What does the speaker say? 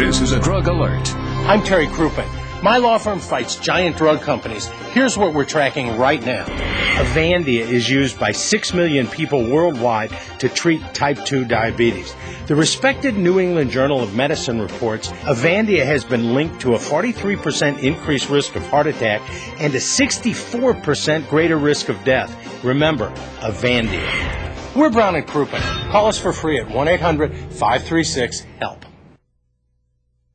This is a drug alert. I'm Terry Crouppen. My law firm fights giant drug companies. Here's what we're tracking right now. Avandia is used by 6 million people worldwide to treat type 2 diabetes. The respected New England Journal of Medicine reports Avandia has been linked to a 43% increased risk of heart attack and a 64% greater risk of death. Remember, Avandia. We're Brown and Crouppen. Call us for free at 1 800 536 HELP.